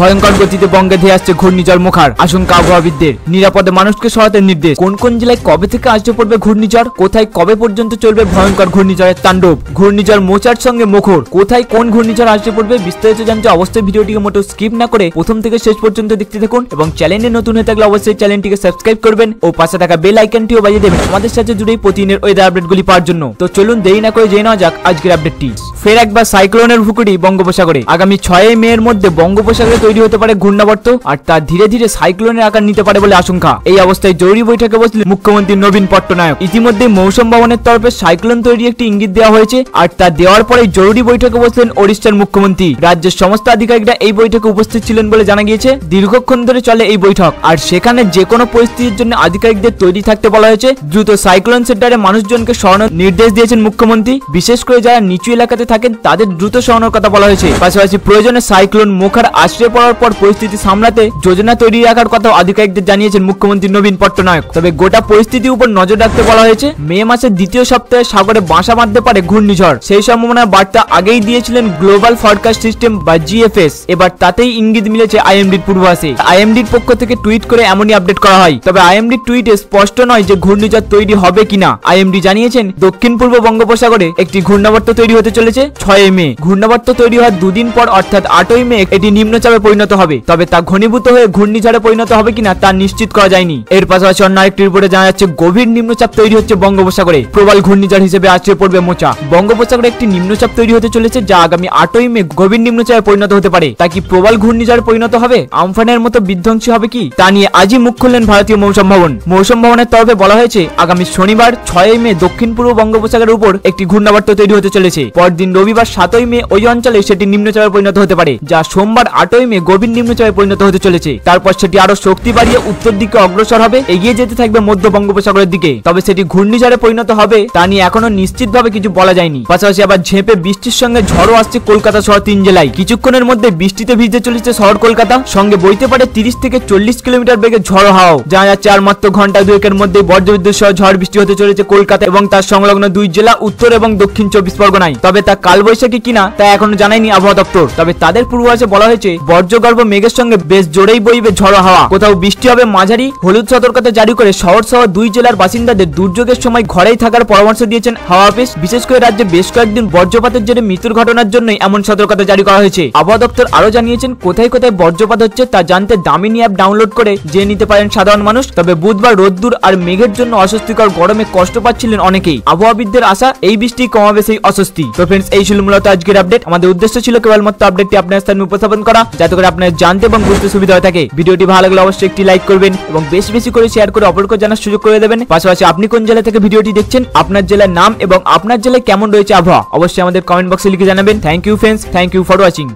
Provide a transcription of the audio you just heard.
ভয়ঙ্কর গতিতে বঙ্গে ধেয়ে আসছে ঘূর্ণিঝড় মুখার। আশঙ্কা আবহাওয়াবিদদের নিরাপদে মানুষকে সহায়তার নির্দেশ। কোন কোন জেলায় কবে থেকে আসতে পড়বে ঘূর্ণিঝড়? কোথায় কবে পর্যন্ত চলবে ভয়ঙ্কর ঘূর্ণিঝড়ের তাণ্ডব? ঘূর্ণিঝড় মোচার সঙ্গে মুখর। কোথায় কোন ঘূর্ণিঝড় আসতে পড়বে বিস্তারিত জানতে অবশ্যই ভিডিওটিকে মোটেও স্কিপ না করে প্রথম থেকে শেষ পর্যন্ত দেখতে থাকুন এবং চ্যানেলে নতুন হয়ে থাকলে অবশ্যই চ্যানেলটিকে সাবস্ক্রাইব করবেন ও পাশে থাকা বেল আইকনটিও বাজিয়ে দেবেন। আমাদের সাথে জুড়েই প্রতিদিনের ওয়েদার আপডেটগুলি পাওয়ার জন্য। তো চলুন দেরি না করে জেনে নেওয়া যাক আজকের আপডেটটি ফের একবার সাইক্লোনের ভুকুড়ি বঙ্গোপসাগরে। আগামী ছয় মে এর মধ্যে বঙ্গোপসাগরে তৈরি হতে পারে ঘূর্ণাবর্ত, আর তা ধীরে ধীরে সাইক্লোনের আকার নিতে পারে বলে আশঙ্কা। এই অবস্থায় জরুরি বৈঠকে বসলেন মুখ্যমন্ত্রী নবীন পট্টনায়ক। ইতিমধ্যে মৌসুম ভবনের তরফে সাইক্লোন তৈরি একটি ইঙ্গিত দেওয়া হয়েছে, আর তা দেওয়ার পরে জরুরি বৈঠকে বসলেন ওড়িশার মুখ্যমন্ত্রী। রাজ্যের সমস্ত আধিকারিকরা এই বৈঠকে উপস্থিত ছিলেন বলে জানা গিয়েছে। দীর্ঘক্ষণ ধরে চলে এই বৈঠক, আর সেখানে যে কোনো পরিস্থিতির জন্য আধিকারিকদের তৈরি থাকতে বলা হয়েছে। দ্রুত সাইক্লোন সেন্টারে মানুষজনকে সরানোর নির্দেশ দিয়েছেন মুখ্যমন্ত্রী। বিশেষ করে যারা নিচু এলাকাতে থাকেন, তাদের দ্রুত সরানোর কথা বলা হয়েছে। পাশাপাশি প্রয়োজনে সাইক্লোন মুখার আশ্রয় পড়ার পর পরিস্থিতি সামলাতে যোজনা তৈরি রাখার কথাও আধিকারিকদের জানিয়েছেন মুখ্যমন্ত্রী নবীন পট্টনায়ক। তবে গোটা পরিস্থিতির উপর নজর রাখতে বলা হয়েছে, মে মাসের দ্বিতীয় সপ্তাহে সাগরে বাসা বাঁধতে পারে ঘূর্ণিঝড়। সেই সম্ভাবনার বার্তা আগেই দিয়েছিলেন গ্লোবাল ফরকাস্ট সিস্টেম বা জিএফএস। এবার তাতেই ইঙ্গিত মিলেছে আইএমডির পূর্বাসে আইএমডির পক্ষ থেকে টুইট করে এমনই আপডেট করা হয়। তবে আইএমডির টুইটে স্পষ্ট নয় যে ঘূর্ণিঝড় তৈরি হবে কিনা। আইএমডি জানিয়েছেন, দক্ষিণ পূর্ব বঙ্গোপসাগরে একটি ঘূর্ণাবর্ত তৈরি হতে চলেছে। ছয় মে। ঘূর্ণাবর্ত তৈরি হওয়ার দুদিন পর, অর্থাৎ আটই মে, এটি নিম্নচাপে পরিণত হবে। তবে তা ঘনীভূত হয়ে ঘূর্ণিঝড়ে পরিণত হবে কিনা তা নিশ্চিত করা যায়নি। এর পাশাপাশি অন্য আরেকটি রিপোর্টে জানা যাচ্ছে, গভীর নিম্নচাপ তৈরি হচ্ছে বঙ্গোপসাগরে। প্রবল ঘূর্ণিঝড় হিসেবে আছড়ে পড়বে মোচা। বঙ্গোপসাগরে একটি নিম্নচাপ তৈরি হতে চলেছে, যা আগামী আটই মে গভীর নিম্নচাপে পরিণত হতে পারে। তা কি প্রবল ঘূর্ণিঝড়ে পরিণত হবে? আমফানের মতো বিধ্বংসী হবে কি? তা নিয়ে আজই মুখ খুললেন ভারতীয় মৌসুম ভবন। মৌসুম ভবনের তরফে বলা হয়েছে, আগামী শনিবার ছয়ই মে দক্ষিণ পূর্ব বঙ্গোপসাগরের উপর একটি ঘূর্ণাবর্ত তৈরি হতে চলেছে। পরদিন রবিবার সাতই মে ওই অঞ্চলে সেটি নিম্নচাপে পরিণত হতে পারে, যা সোমবার আটই মে গভীর নিম্নচাপে পরিণত হতে চলেছে। তারপর সেটি আরও শক্তি বাড়িয়ে উত্তর দিকে অগ্রসর হবে, এগিয়ে যেতে থাকবে মধ্য বঙ্গোপসাগরের দিকে। তবে সেটি ঘূর্ণিঝড়ে পরিণত হবে, তা নিয়ে এখনও নিশ্চিতভাবে কিছু বলা যায়নি। পাশাপাশি আবার ঝেঁপে বৃষ্টির সঙ্গে ঝড়ও আসছে কলকাতা সহ তিন জেলায়। কিছুক্ষণের মধ্যে বৃষ্টিতে ভিজতে চলেছে শহর কলকাতা। সঙ্গে বইতে পারে তিরিশ থেকে চল্লিশ কিলোমিটার বেগে ঝড় হাওয়াও যা যাচ্ছে আর মাত্র ঘণ্টা দুয়েকের মধ্যে বজ্রবিদ্যুৎ সহ ঝড় বৃষ্টি হতে চলেছে কলকাতা এবং তার সংলগ্ন দুই জেলা, উত্তর এবং দক্ষিণ চব্বিশ পরগনায়। তবে তা কালবৈশাখী কিনা তা এখনও জানায়নি আবহাওয়া দপ্তর। তবে তাদের পূর্বাভাসে বলা হয়েছে, বজ্রগর্ভ মেঘের সঙ্গে বেশ জোরেই বইবে ঝড়ো হাওয়া। কোথাও বৃষ্টি হবে মাঝারি, হলুদ সতর্কতা জারি করে শহর সহ দুই জেলার বাসিন্দাদের দুর্যোগের সময় ঘরেই থাকার পরামর্শ দিয়েছেন হাওয়া অফিস। বিশেষ করে রাজ্যে বেশ কয়েকদিন বজ্রপাতের জেরে মৃত্যুর ঘটনার জন্যই এমন সতর্কতা জারি করা হয়েছে। আবহাওয়া দপ্তর আরও জানিয়েছেন, কোথায় কোথায় বজ্রপাত হচ্ছে তা জানতে দামিনী অ্যাপ ডাউনলোড করে জেনে নিতে পারেন সাধারণ মানুষ। তবে বুধবার রোদ্দুর আর মেঘের জন্য অস্বস্তিকর গরমে কষ্ট পাচ্ছিলেন অনেকেই। আবহাওয়াবিদদের আশা, এই বৃষ্টি কমাবে সেই অস্বস্তি। তো ফ্রেন্ডস এই ছিল মূলত আজকের আপডেট আমাদের উদ্দেশ্য ছিল কেবলমাত্র আপডেটটি আপনার স্থানে উপস্থাপন করা, যাতে করে আপনার জানতে এবং বুঝতে সুবিধা হয়ে থাকে। ভিডিওটি ভালো লাগলে অবশ্যই একটি লাইক করবেন এবং বেশি বেশি করে শেয়ার করে অপরকে জানার সুযোগ করে দেবেন। পাশাপাশি আপনি কোন জেলা থেকে ভিডিওটি দেখছেন, আপনার জেলার নাম এবং আপনার জেলায় কেমন রয়েছে আবহাওয়া, অবশ্যই আমাদের কমেন্ট বক্সে লিখে জানাবেন। Thank you friends thank you for watching